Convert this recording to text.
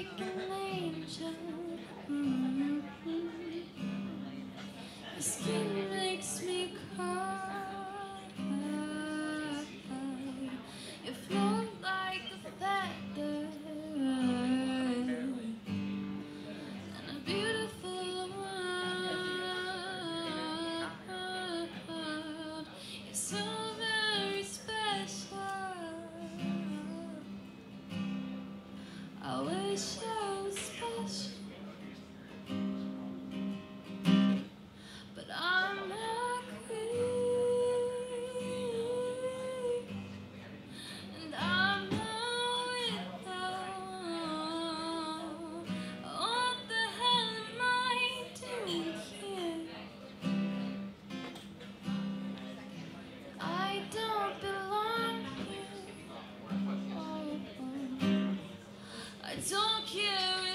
like an angel. Mm -hmm. Your skin makes me cry. You float like a feather. And a beautiful world. You're so very special. I will I don't care